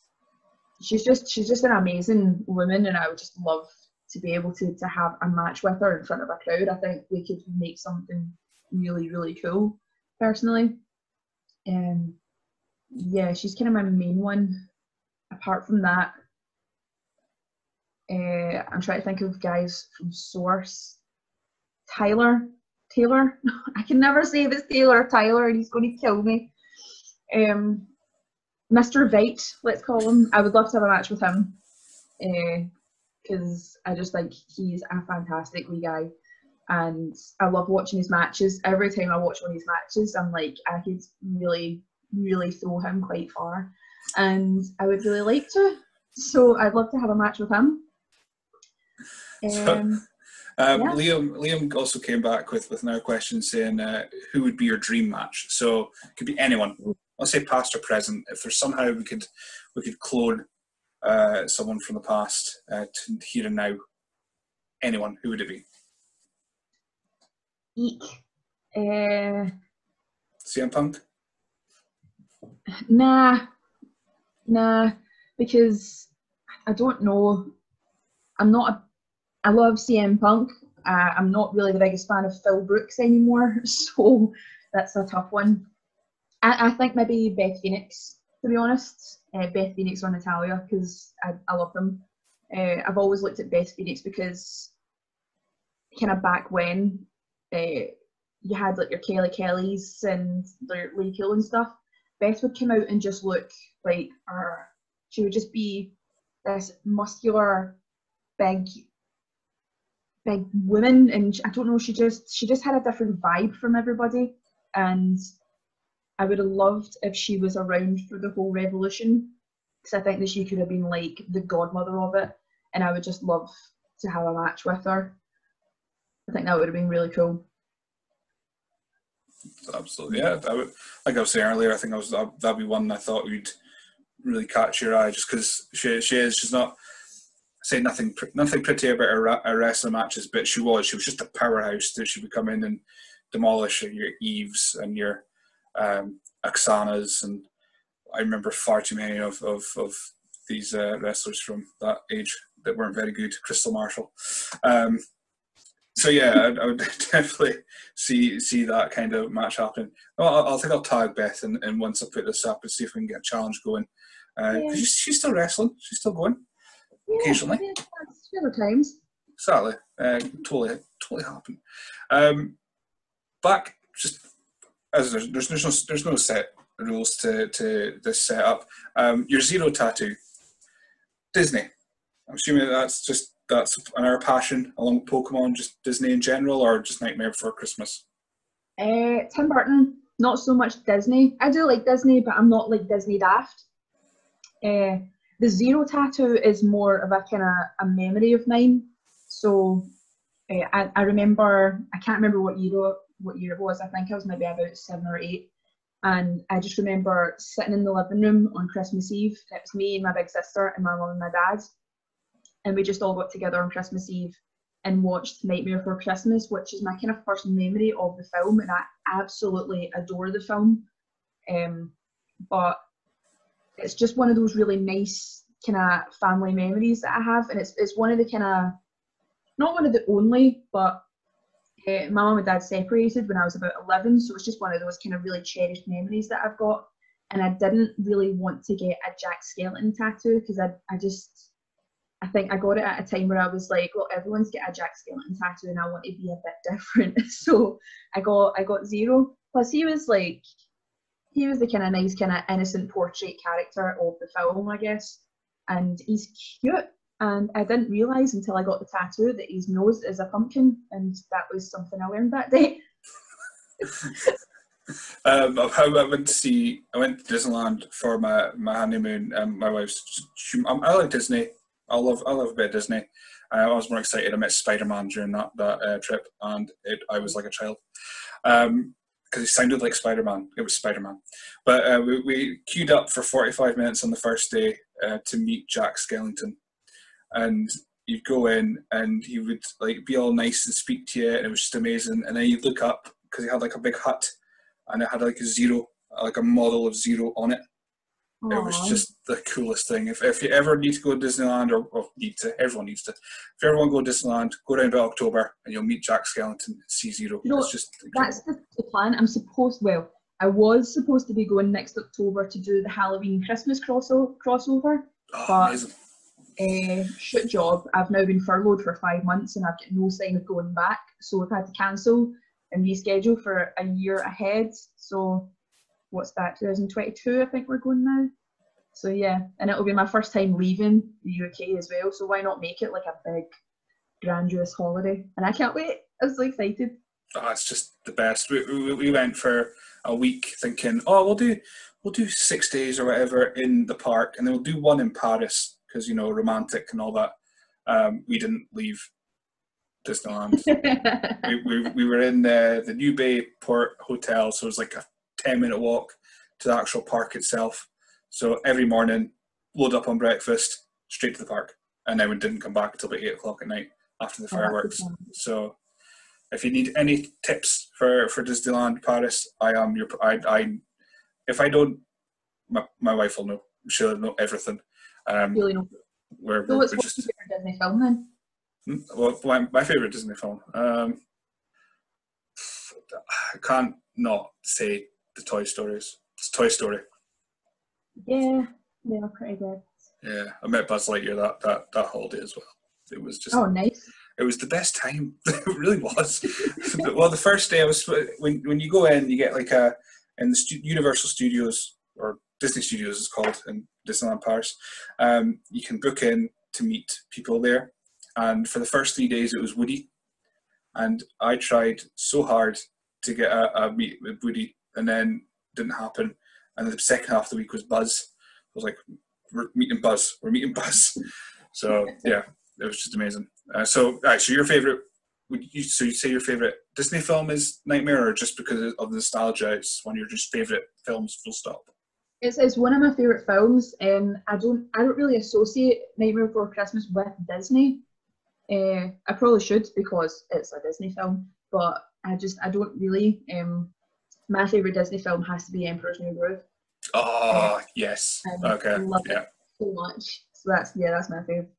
B: she's just she's just an amazing woman and I would just love to be able to to have a match with her in front of a crowd. I think we could make something really, really cool personally. Um, yeah, she's kind of my main one. Apart from that, uh, I'm trying to think of guys from Source. Tyler Taylor. *laughs* I can never say if it's Taylor or Tyler, and he's going to kill me. Um, Mr. Veit, let's call him. I would love to have a match with him because uh, I just think he's a fantastic wee guy, and I love watching his matches. Every time I watch one of his matches, I'm like, I could really, really throw him quite far, and I would really like to. So I'd love to have a match with him.
A: Um, um, yeah. Liam Liam also came back with, with another question saying uh, who would be your dream match? So it could be anyone. I'll say past or present. If there's somehow we could we could clone uh, someone from the past uh, to here and now, anyone, who would it be?
B: Eek. Uh,
A: CM Punk?
B: Nah, nah, because I don't know. I'm not a I love CM Punk. Uh, I'm not really the biggest fan of Phil Brooks anymore, *laughs* so that's a tough one. I, I think maybe Beth Phoenix, to be honest. Uh, Beth Phoenix or Natalya, because I, I love them. Uh, I've always looked at Beth Phoenix because kind of back when uh, you had like your Kelly Kellys and their Lee and stuff, Beth would come out and just look like, uh, she would just be this muscular, big big woman and I don't know she just she just had a different vibe from everybody. And I would have loved if she was around for the whole revolution because I think that she could have been like the godmother of it and I would just love to have a match with her. I think that would have been really cool.
A: Absolutely, yeah. I would, like I was saying earlier, I think I was that'd be one I thought would really catch your eye just because she she is she's not say nothing nothing pretty about her, her wrestling matches, but she was. She was just a powerhouse. She would come in and demolish your Eves and your um, and I remember far too many of of, of these uh, wrestlers from that age that weren't very good. Kristal Marshall. Um, so yeah, I, I, would *laughs* definitely see see that kind of match happen. Well, I'll, I'll think I'll tag Beth and, and once I put this up and see if we can get a challenge going. Uh, yeah. she's, she's still wrestling. She's still going yeah, occasionally.
B: Yeah, other times.
A: Sadly, uh, totally, totally happen. Um, back just as there's, there's, there's no there's no set rules to to this setup. Um, your zero tattoo, Disney. I'm assuming that's just that's another passion along with Pokemon, just Disney in general, or just Nightmare Before Christmas.
B: Uh, Tim Burton, not so much Disney. I do like Disney, but I'm not like Disney daft. Uh, the zero tattoo is more of a kind of a memory of mine. So uh, I, I remember, I can't remember what year, what year it was. I think I was maybe about seven or eight. And I just remember sitting in the living room on Christmas Eve. It was me and my big sister and my mum and my dad. And we just all got together on Christmas Eve and watched Nightmare Before Christmas, which is my kind of first memory of the film. And I absolutely adore the film. Um, but it's just one of those really nice kind of family memories that I have, and it's it's one of the kind of not one of the only, but uh, my mum and dad separated when I was about 11, so it's just one of those kind of really cherished memories that I've got. And I didn't really want to get a Jack Skellington tattoo because I, I just, I think I got it at a time where I was like, well, everyone's get a Jack Skellington tattoo and I want to be a bit *laughs* different. *laughs* so I got, I got zero. Plus he was like, he was the kind of nice, kind of innocent portrait character of the film, I guess. And he's cute. And I didn't realise until I got the tattoo that his nose is a pumpkin, and that was something I learned that day. *laughs*
A: um, I went to see. I went to Disneyland for my, my honeymoon. And my wife's. She, I like Disney. I love I love a Disney. I was more excited. I met Spider Man during that that uh, trip, and it, I was like a child. Um, because he sounded like Spider Man. It was Spider Man. But uh, we, we queued up for 45 minutes on the first day uh, to meet Jack Skellington. And you'd go in and he would like be all nice and speak to you, and it was just amazing. And then you'd look up because he had like a big hut and it had like a zero, like a model of zero on it. Aww. It was just the coolest thing. If, if you ever need to go to Disneyland, or, or need to, everyone needs to. If everyone go to Disneyland, go down to October and you'll meet Jack Skellington C Zero.
B: You know, it's just that's the, the plan. I'm supposed well, I was supposed to be going next October to do the Halloween Christmas crossover,
A: oh, but amazing.
B: Uh, shit job. I've now been furloughed for five months and I've got no sign of going back, so I've had to cancel. and reschedule for a year ahead. So what's that? 2022, I think we're going now. So yeah, and it'll be my first time leaving the UK as well. So why not make it like a big, grandiose holiday? And I can't wait. I'm so excited.
A: Oh, it's just the best. We, we, we went for a week thinking, oh, we'll do we'll do six days or whatever in the park, and then we'll do one in Paris because you know romantic and all that. Um, we didn't leave Disneyland. *laughs* we, we, we were in the, the New Bay Port Hotel, so it was like a 10 minute walk to the actual park itself. So every morning, load up on breakfast, straight to the park. And then we didn't come back until about 8 o'clock at night after the oh, fireworks. So if you need any tips for, for Disneyland Paris, I am your. I, I if I don't, my, my wife will know. She'll know everything. Um,
B: really know.
A: We're,
B: so we're, what's, just, your favorite Disney film then?
A: Hmm? Well, my, my favorite Disney film. Um, I can't not say the Toy Stories. It's Toy Story.
B: Yeah, they pretty good.
A: Yeah, I met Buzz Lightyear that that that holiday as well. It was just
B: oh nice.
A: It was the best time. *laughs* it really was. *laughs* well, the first day I was when when you go in, you get like a in the stu- Universal Studios or Disney Studios is called in Disneyland Paris. Um, you can book in to meet people there, and for the first three days it was Woody, and I tried so hard to get a, a meet with Woody, and then didn't happen. And the second half of the week was Buzz. I was like, we're meeting Buzz. We're meeting Buzz. *laughs* So yeah, it was just amazing. Uh, so, right, so your favorite? Would you so you say your favorite Disney film is Nightmare, or just because of the nostalgia, it's one of your just favorite films? Full stop.
B: It's, it's one of my favorite films. Um, I don't I don't really associate Nightmare Before Christmas with Disney. Uh, I probably should because it's a Disney film, but I just I don't really. Um, my favorite Disney film has to be Emperor's New Groove.
A: Oh yes, um, okay, I
B: love yeah. it so much. So that's yeah, that's my favorite.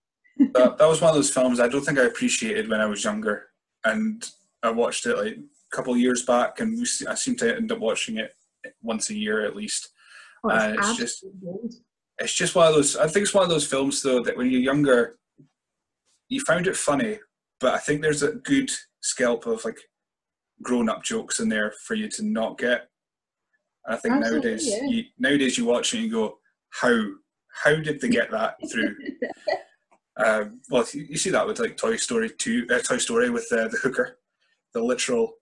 A: that, *laughs* that was one of those films I don't think I appreciated when I was younger, and I watched it like a couple of years back, and we, I seem to end up watching it once a year at least.
B: Oh, it's, it's just
A: it's just one of those. I think it's one of those films though that when you're younger, you found it funny, but I think there's a good scalp of like grown up jokes in there for you to not get. I think Absolutely, nowadays, yeah. you, nowadays you watch it and you go, how how did they get that *laughs* through? um, well, you see that with like Toy Story two, uh, Toy Story with uh, the hooker, the literal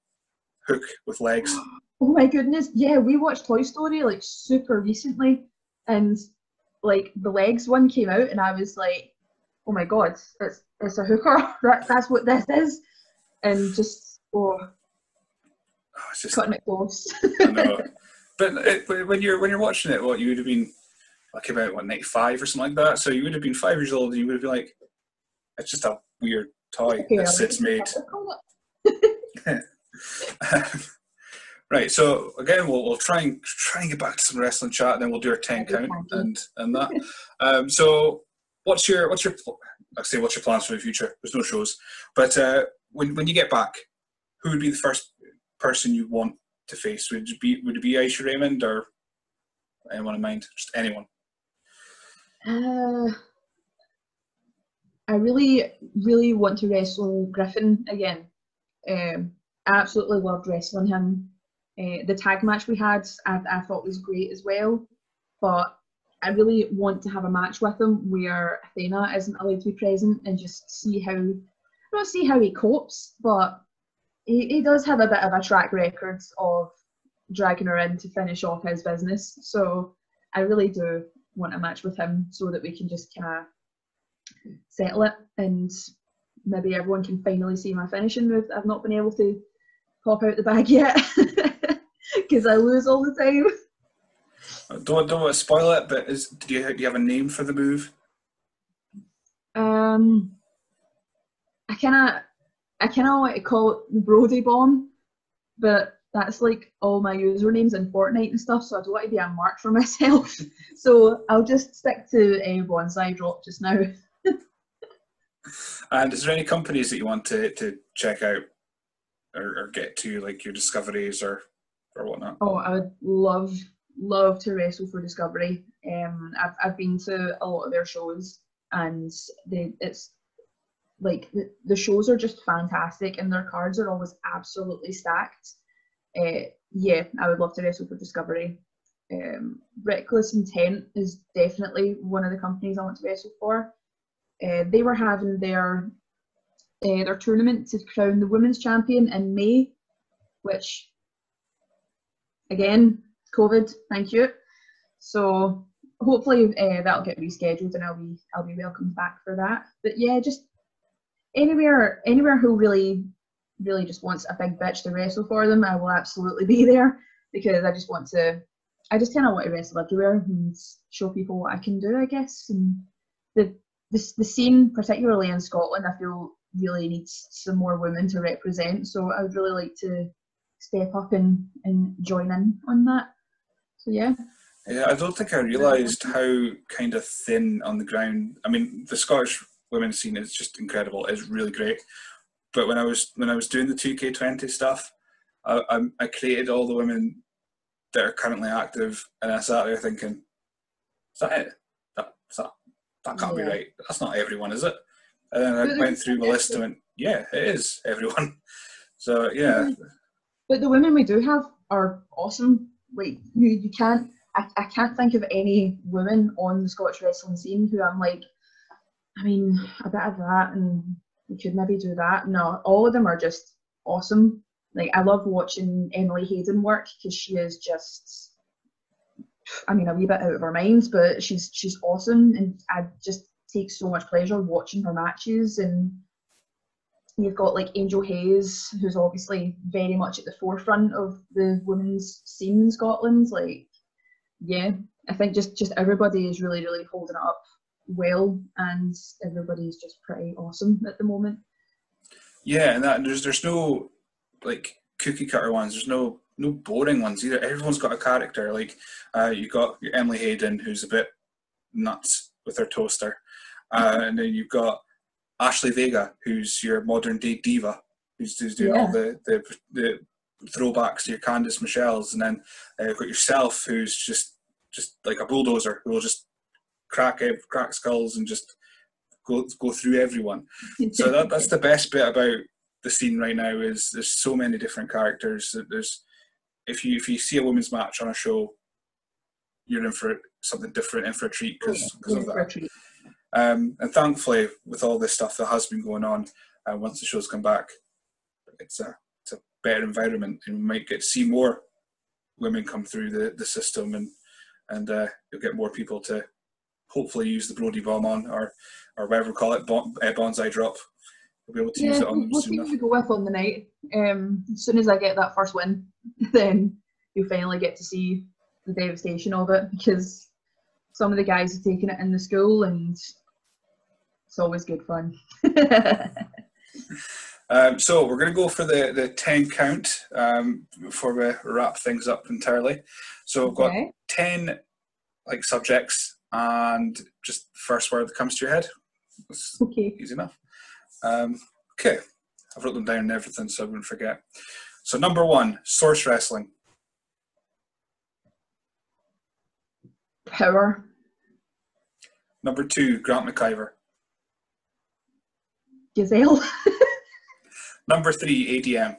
A: hook with legs. *gasps*
B: Oh my goodness! Yeah, we watched Toy Story like super recently, and like the legs one came out, and I was like, oh my god, it's it's a hooker. *laughs* that, that's what this is, and just oh,
A: Oh, it's just
B: cutting it close.
A: I know. *laughs* But it, when you're when you're watching it, what you would have been like about what ninety five or something like that. So you would have been five years old, and you would have been like, "It's just a weird toy okay, that Sid's made." *laughs* right. So again, we'll, we'll try and try and get back to some wrestling chat, and then we'll do our ten count and and that. *laughs* um, so what's your what's your I say what's your plans for the future? There's no shows, but uh, when when you get back, who would be the first person you want to face? Would it be would it be Aisha Raymond or anyone in mind? Just anyone.
B: Uh, I really, really want to wrestle Griffin again. Um, I absolutely loved wrestling him. Uh, the tag match we had, I, I thought was great as well. But I really want to have a match with him where Athena isn't allowed to be present and just see how, not see how he copes, but he, he does have a bit of a track record of dragging her in to finish off his business. So I really do want a match with him so that we can just kind of settle it and maybe everyone can finally see my finishing move I've not been able to pop out the bag yet *laughs* because I lose all the time.
A: Don't don't want to spoil it, but is do you, do you have a name for the move?
B: Um, I kind of I kind of want to call it the Brodie Bomb, but that's like all my usernames in Fortnite and stuff, so I don't want to be a mark for *laughs* myself. so I'll just stick to a banzai drop just now. *laughs*
A: and is there any companies that you want to, to check out or, or get to, like your discoveries or or whatnot?
B: Oh, I would love love to wrestle for Discovery. Um, I've I've been to a lot of their shows, and they it's like the, the shows are just fantastic and their cards are always absolutely stacked. Uh, yeah, I would love to wrestle for Discovery. Um, Reckless Intent is definitely one of the companies I want to wrestle for. Uh, they were having their uh, their tournament to crown the women's champion in May, which again, COVID, thank you. So hopefully uh, that'll get rescheduled and I'll be I'll be welcomed back for that. But yeah, just anywhere anywhere who really really just wants a big bitch to wrestle for them, I will absolutely be there because I just want to I just kind of want to wrestle everywhere and show people what I can do, I guess. And the the, the scene, particularly in Scotland, I feel really needs some more women to represent. So I would really like to step up and, and join in on that. So yeah.
A: Yeah, I don't think I realised how kind of thin on the ground. I mean, the Scottish women's scene is just incredible. It's really great. But when I was when I was doing the two K twenty stuff, I, I, I created all the women that are currently active, and I sat there thinking, "Is that it? That that, that can't yeah. be right. That's not everyone, is it?" And then I went through my list and went, "Yeah, it is everyone." *laughs* So yeah. Mm-hmm.
B: But the women we do have are awesome. Like you, you can't I, I can't think of any women on the Scottish wrestling scene who I'm like, I mean, a bit of that and we could maybe do that. No, all of them are just awesome. Like I love watching Emily Hayden work because she is just I mean a wee bit out of her minds, but she's she's awesome and I just take so much pleasure watching her matches and you've got like Angel Hayze, who's obviously very much at the forefront of the women's scene in Scotland. Like yeah, I think just just everybody is really really holding it up well, and everybody's just pretty awesome at the moment.
A: Yeah, and that there's there's no like cookie cutter ones. There's no no boring ones either. Everyone's got a character. Like uh, you got Emily Hayden, who's a bit nuts with her toaster, uh, and then you've got Ashley Vega, who's your modern day diva, who's, who's doing yeah. all the, the the throwbacks to your Candice Michelle's, and then uh, you've got yourself, who's just just like a bulldozer who will just crack crack skulls and just go go through everyone. *laughs* so that, that's the best bit about the scene right now is there's so many different characters. That there's if you if you see a women's match on a show, you're in for something different, in for a treat because yeah, of that. Um, and thankfully, with all this stuff that has been going on, uh, once the shows come back, it's a it's a better environment, and we might get to see more women come through the, the system and and uh, you'll get more people to hopefully use the Brodie bomb on or or whatever we call it, bon, uh, banzai drop. We'll be able to
B: yeah,
A: use it on them
B: we'll
A: soon enough.
B: go with on the night. Um, as soon as I get that first win, *laughs* then you finally get to see the devastation of it because some of the guys are taking it in the school and it's always good fun. *laughs* *laughs*
A: Um, so we're going to go for the, the 10 count um, before we wrap things up entirely. So we've got 10 like subjects and just the first word that comes to your head. It's
B: okay.
A: Easy enough. Um, okay. I've wrote them down and everything so I wouldn't forget. So number one, source wrestling.
B: Power.
A: Number two, Grant McIver.
B: Gazelle. *laughs*
A: Number three, ADM.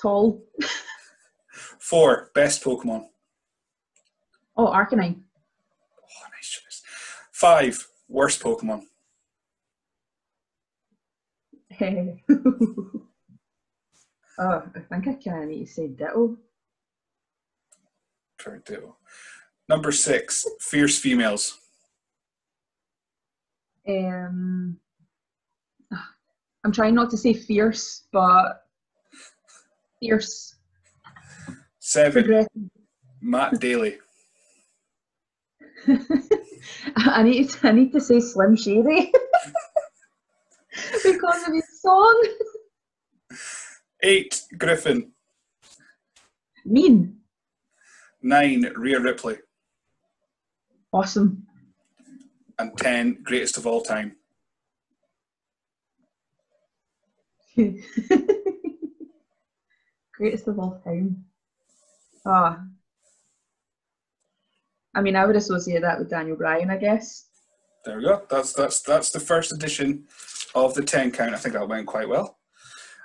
B: Tall.
A: Four, best Pokemon.
B: Oh, Arcanine.
A: Five, worst Pokemon. *laughs*
B: oh, I think I can need to say Ditto.
A: Try Ditto. Number six, fierce females.
B: Um, I'm trying not to say fierce, but fierce.
A: Seven. Matt Daly. *laughs* *laughs*
B: I need to, I need to say Slim Shady *laughs* because of his song.
A: Eight Griffin.
B: Mean.
A: Nine Rhea Ripley.
B: Awesome.
A: And ten greatest of all time. *laughs*
B: Greatest of all time. Ah. Oh. I mean, I would associate that with Daniel Bryan, I guess.
A: There we go. That's that's that's the first edition of the ten count. I think that went quite well.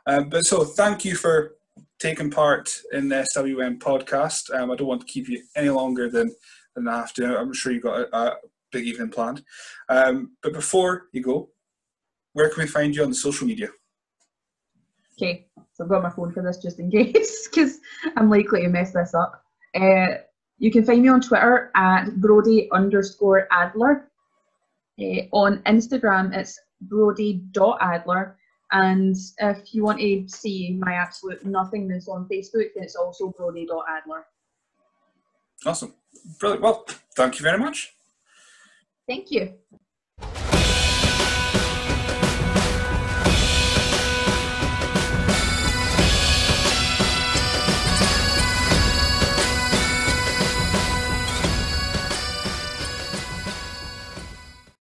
A: Um, but so thank you for taking part in the SWN podcast. Um, I don't want to keep you any longer than than I have to. I'm sure you've got a, a big evening planned. Um, but before you go, where can we find you on the social media?
B: Okay, so I've got my phone for this just in *laughs* case, because I'm likely to mess this up. Uh, you can find me on Twitter at Brodie underscore Adler. Uh, on Instagram, it's brody.adler. And if you want to see my absolute nothingness on Facebook, then it's also brody.adler.
A: Awesome. Brilliant. Well, thank you very much.
B: Thank you.